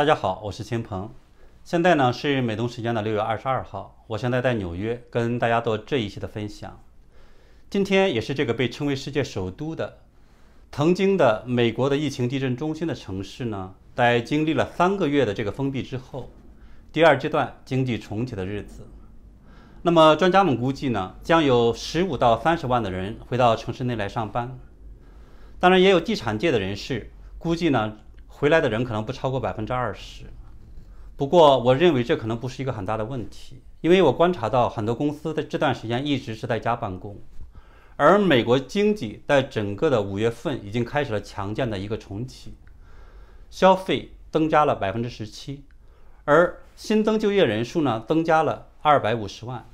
大家好，我是秦鹏。现在呢是美东时间的六月二十二号，我现在在纽约跟大家做这一期的分享。今天也是这个被称为世界首都的、曾经的美国的疫情地震中心的城市呢，在经历了三个月的这个封闭之后，第二阶段经济重启的日子。那么专家们估计呢，将有十五到三十万的人回到城市内来上班。当然，也有地产界的人士估计呢，回来的人可能不超过百分之二十。不过，我认为这可能不是一个很大的问题，因为我观察到很多公司在这段时间一直是在家办公，而美国经济在整个的五月份已经开始了强健的一个重启，消费增加了百分之十七，而新增就业人数呢增加了二百五十万，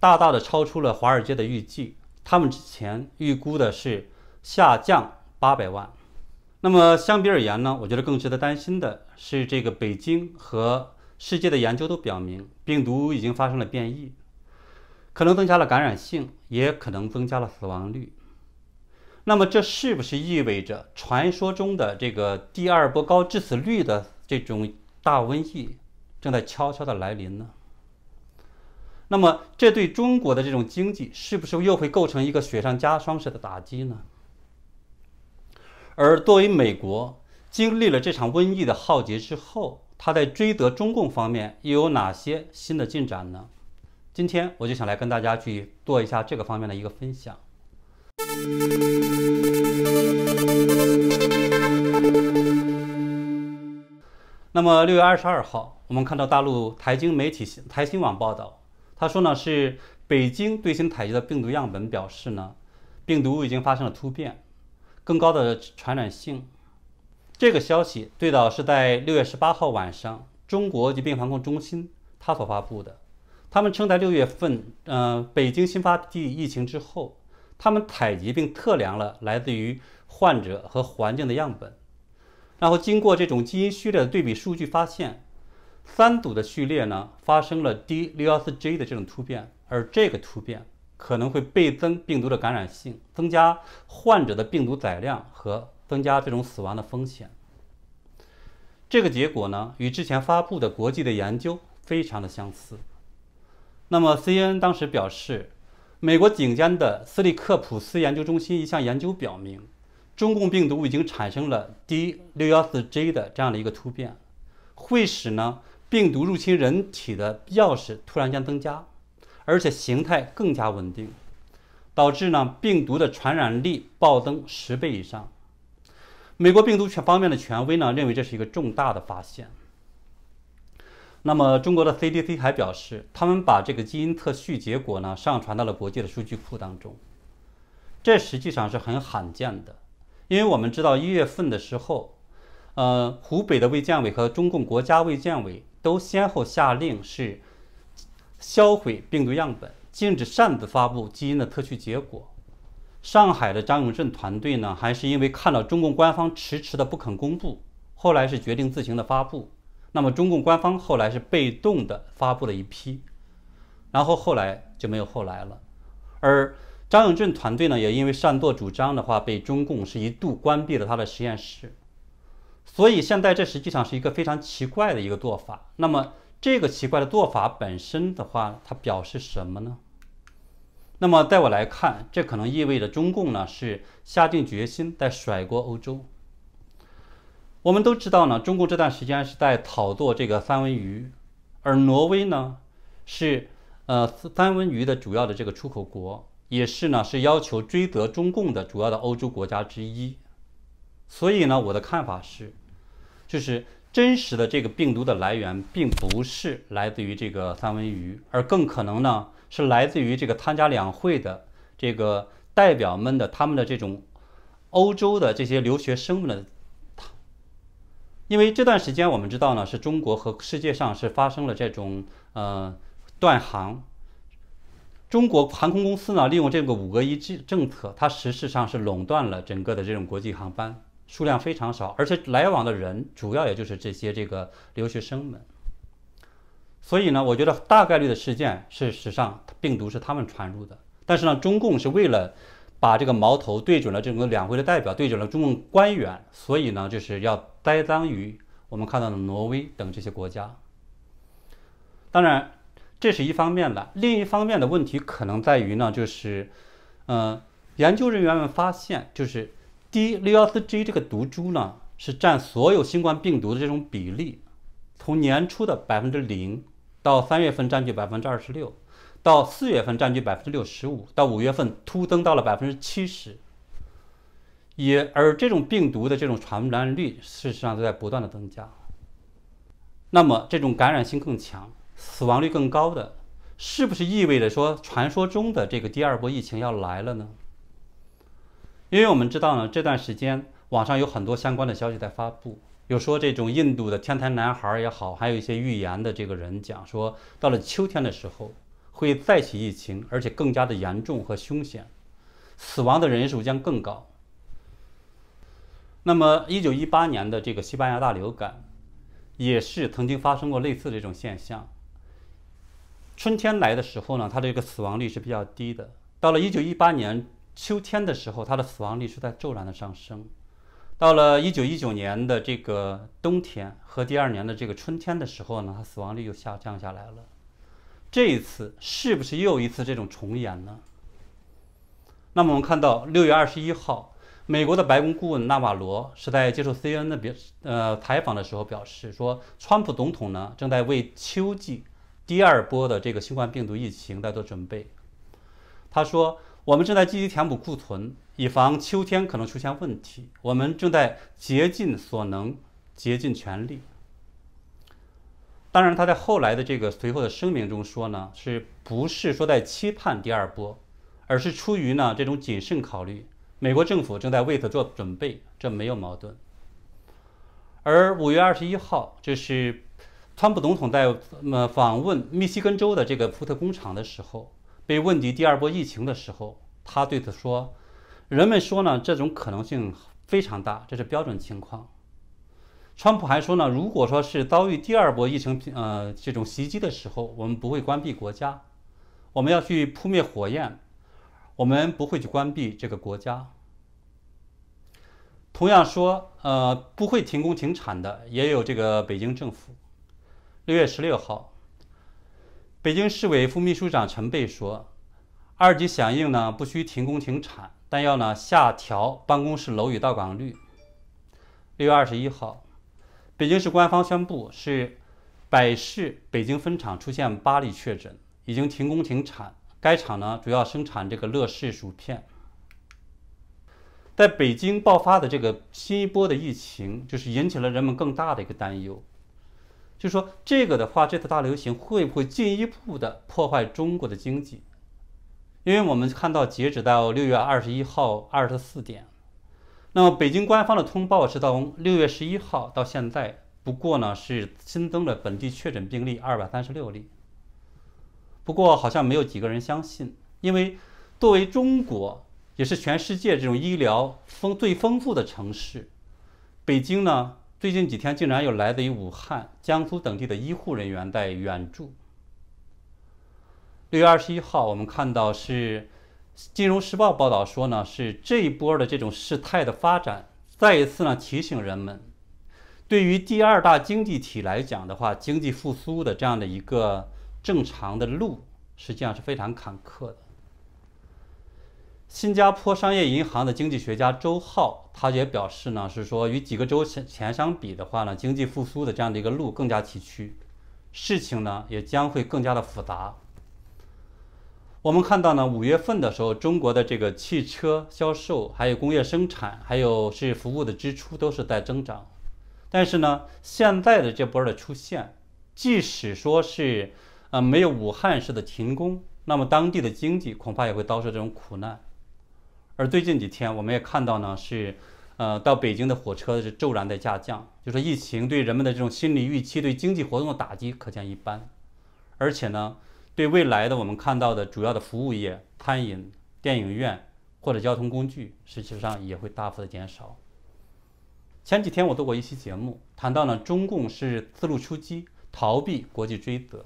大大的超出了华尔街的预计，他们之前预估的是下降八百万。那么相比而言呢，我觉得更值得担心的是，这个北京和世界的研究都表明，病毒已经发生了变异，可能增加了感染性，也可能增加了死亡率。那么这是不是意味着传说中的这个第二波高致死率的这种大瘟疫正在悄悄的来临呢？那么这对中国的这种经济是不是又会构成一个雪上加霜式的打击呢？而作为美国经历了这场瘟疫的浩劫之后，他在追责中共方面又有哪些新的进展呢？今天我就想来跟大家去做一下这个方面的一个分享。那么六月二十二号，我们看到大陆财经媒体财新网报道，他说呢是北京最新采集的病毒样本表示呢，病毒已经发生了突变。更高的传染性，这个消息最早是在六月十八号晚上，中国疾病防控中心他所发布的。他们称在六月份，呃，北京新发地疫情之后，他们采集并测量了来自于患者和环境的样本，然后经过这种基因序列的对比数据，发现三组的序列呢发生了 D 六幺四 J 的这种突变，而这个突变。可能会倍增病毒的感染性，增加患者的病毒载量和增加这种死亡的风险。这个结果呢，与之前发布的国际的研究非常的相似。那么，CNN 当时表示，美国顶尖的斯利克普斯研究中心一项研究表明，中共病毒已经产生了 D 六幺四 J 的这样的一个突变，会使呢病毒入侵人体的钥匙突然间增加。而且形态更加稳定，导致呢病毒的传染力暴增十倍以上。美国病毒权方面的权威呢认为这是一个重大的发现。那么中国的 CDC 还表示，他们把这个基因测序结果呢上传到了国际的数据库当中。这实际上是很罕见的，因为我们知道一月份的时候，呃，湖北的卫健委和中共国家卫健委都先后下令是。销毁病毒样本，禁止擅自发布基因的测序结果。上海的张永镇团队呢，还是因为看到中共官方迟迟的不肯公布，后来是决定自行的发布。那么中共官方后来是被动的发布了一批，然后后来就没有后来了。而张永镇团队呢，也因为擅作主张的话，被中共是一度关闭了他的实验室。所以现在这实际上是一个非常奇怪的一个做法。那么。这个奇怪的做法本身的话，它表示什么呢？那么在我来看，这可能意味着中共呢是下定决心在甩锅欧洲。我们都知道呢，中共这段时间是在炒作这个三文鱼，而挪威呢是呃三文鱼的主要的这个出口国，也是呢是要求追责中共的主要的欧洲国家之一。所以呢，我的看法是，就是。真实的这个病毒的来源并不是来自于这个三文鱼，而更可能呢是来自于这个参加两会的这个代表们的他们的这种欧洲的这些留学生们的。因为这段时间我们知道呢，是中国和世界上是发生了这种呃断航，中国航空公司呢利用这个五个一政政策，它实质上是垄断了整个的这种国际航班。数量非常少，而且来往的人主要也就是这些这个留学生们。所以呢，我觉得大概率的事件，是实上病毒是他们传入的。但是呢，中共是为了把这个矛头对准了这个两会的代表，对准了中共官员，所以呢，就是要栽赃于我们看到的挪威等这些国家。当然，这是一方面的，另一方面的问题可能在于呢，就是，呃，研究人员们发现，就是 D 六幺四 G 这个毒株呢，是占所有新冠病毒的这种比例，从年初的百分之零，到三月份占据百分之二十六，到四月份占据百分之六十五，到五月份突增到了百分之七十。也而这种病毒的这种传染率，事实上都在不断的增加。那么这种感染性更强。死亡率更高的，是不是意味着说传说中的这个第二波疫情要来了呢？因为我们知道呢，这段时间网上有很多相关的消息在发布，有说这种印度的天台男孩也好，还有一些预言的这个人讲说，到了秋天的时候会再起疫情，而且更加的严重和凶险，死亡的人数将更高。那么，一九一八年的这个西班牙大流感，也是曾经发生过类似这种现象。春天来的时候呢，它这个死亡率是比较低的。到了一九一八年秋天的时候，它的死亡率是在骤然的上升。到了一九一九年的这个冬天和第二年的这个春天的时候呢，它死亡率又下降下来了。这一次是不是又一次这种重演呢？那么我们看到六月二十一号，美国的白宫顾问纳瓦罗是在接受 CNN 的表呃采访的时候表示说，川普总统呢正在为秋季。第二波的这个新冠病毒疫情在做准备。他说：“我们正在积极填补库存，以防秋天可能出现问题。我们正在竭尽所能，竭尽全力。”当然，他在后来的这个随后的声明中说呢，是不是说在期盼第二波，而是出于呢这种谨慎考虑，美国政府正在为此做准备，这没有矛盾。而五月二十一号，这是。川普总统在呃访问密西根州的这个福特工厂的时候，被问及第二波疫情的时候，他对此说：“人们说呢，这种可能性非常大，这是标准情况。”川普还说呢：“如果说是遭遇第二波疫情呃这种袭击的时候，我们不会关闭国家，我们要去扑灭火焰，我们不会去关闭这个国家。”同样说，呃，不会停工停产的也有这个北京政府。六月十六号，北京市委副秘书长陈贝说：“二级响应呢，不需停工停产，但要呢下调办公室楼宇到岗率。”六月二十一号，北京市官方宣布是百事北京分厂出现八例确诊，已经停工停产。该厂呢主要生产这个乐事薯片。在北京爆发的这个新一波的疫情，就是引起了人们更大的一个担忧。就说这个的话，这次大流行会不会进一步的破坏中国的经济？因为我们看到，截止到六月二十一号二十四点，那么北京官方的通报是到六月十一号到现在，不过呢是新增了本地确诊病例二百三十六例。不过好像没有几个人相信，因为作为中国也是全世界这种医疗丰最丰富的城市，北京呢。最近几天，竟然有来自于武汉、江苏等地的医护人员在援助。六月二十一号，我们看到是《金融时报》报道说呢，是这一波的这种事态的发展，再一次呢提醒人们，对于第二大经济体来讲的话，经济复苏的这样的一个正常的路，实际上是非常坎坷的。新加坡商业银行的经济学家周浩，他也表示呢，是说与几个周前相比的话呢，经济复苏的这样的一个路更加崎岖，事情呢也将会更加的复杂。我们看到呢，五月份的时候，中国的这个汽车销售、还有工业生产、还有是服务的支出都是在增长，但是呢，现在的这波的出现，即使说是呃没有武汉式的停工，那么当地的经济恐怕也会遭受这种苦难。而最近几天，我们也看到呢，是，呃，到北京的火车是骤然的下降，就说疫情对人们的这种心理预期、对经济活动的打击可见一斑，而且呢，对未来的我们看到的主要的服务业、餐饮、电影院或者交通工具，实际上也会大幅的减少。前几天我做过一期节目，谈到呢，中共是四路出击，逃避国际追责，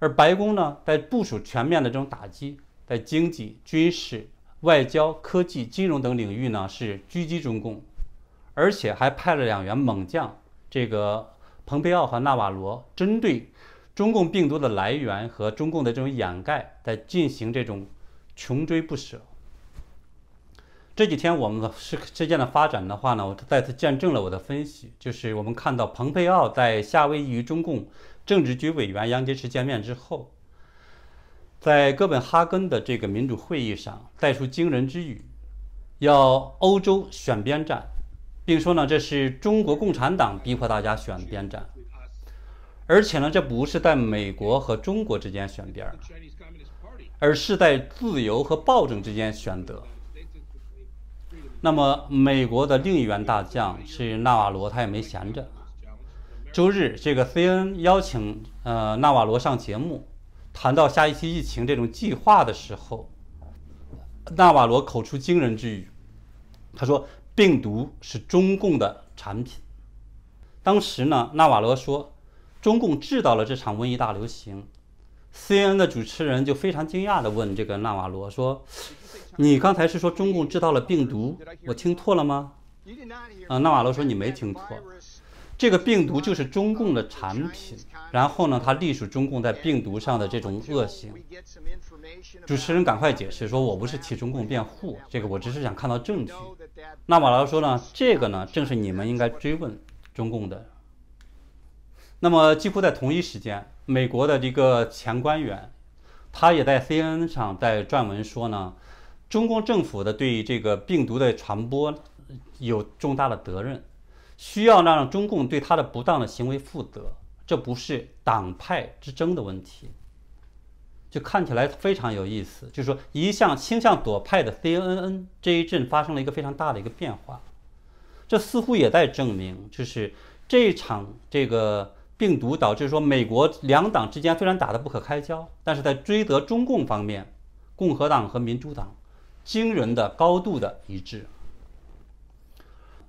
而白宫呢，在部署全面的这种打击，在经济、军事。外交、科技、金融等领域呢是狙击中共，而且还派了两员猛将这个蓬佩奥和纳瓦罗针对中共病毒的来源和中共的这种掩盖，在进行这种穷追不舍。这几天我们的事事件的发展的话呢，我再次见证了我的分析，就是我们看到蓬佩奥在夏威夷与中共政治局委员杨洁篪见面之后，在哥本哈根的这个民主会议上带出惊人之语，要欧洲选边站，并说呢这是中国共产党逼迫大家选边站，而且呢这不是在美国和中国之间选边，而是在自由和暴政之间选择。那么，美国的另一员大将是纳瓦罗，他也没闲着。周日，这个 CNN 邀请呃纳瓦罗上节目，谈到下一期疫情这种计划的时候，纳瓦罗口出惊人之语，他说病毒是中共的产品。当时呢，纳瓦罗说中共制造了这场瘟疫大流行。CNN 的主持人就非常惊讶地问这个纳瓦罗说。你刚才是说中共制造了病毒，我听错了吗？啊，纳瓦罗说你没听错，这个病毒就是中共的产品。然后呢，他隶属中共在病毒上的这种恶行。主持人赶快解释说，我不是替中共辩护，这个我只是想看到证据。纳瓦罗说呢，这个呢正是你们应该追问中共的。那么几乎在同一时间，美国的这个前官员，他也在 CNN 上在撰文说呢。中共政府的对这个病毒的传播有重大的责任，需要让中共对他的不当的行为负责。这不是党派之争的问题，就看起来非常有意思。就是说，一向倾向左派的 CNN 这一阵发生了一个非常大的一个变化，这似乎也在证明，就是这场这个病毒导致说美国两党之间虽然打得不可开交，但是在追责中共方面，共和党和民主党。惊人的高度的一致。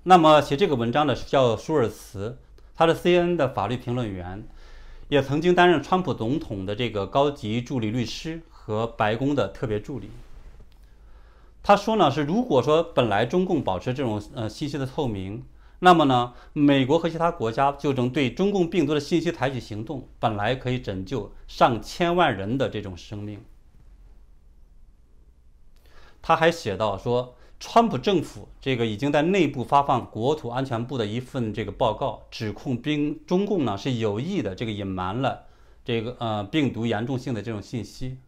那么写这个文章的是叫舒尔茨，他是 CNN 的法律评论员，也曾经担任川普总统的这个高级助理律师和白宫的特别助理。他说呢，是如果说本来中共保持这种呃信息的透明，那么呢，美国和其他国家就能对中共病毒的信息采取行动，本来可以拯救上千万人的这种生命。他还写到说，川普政府这个已经在内部发放国土安全部的一份这个报告，指控兵中共呢是有意的这个隐瞒了这个呃病毒严重性的这种信息。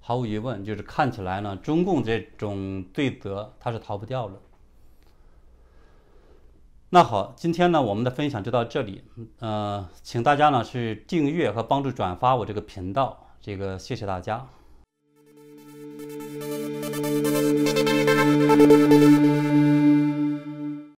毫无疑问，就是看起来呢，中共这种罪责他是逃不掉了。那好，今天呢我们的分享就到这里，呃，请大家呢是订阅和帮助转发我这个频道，这个谢谢大家。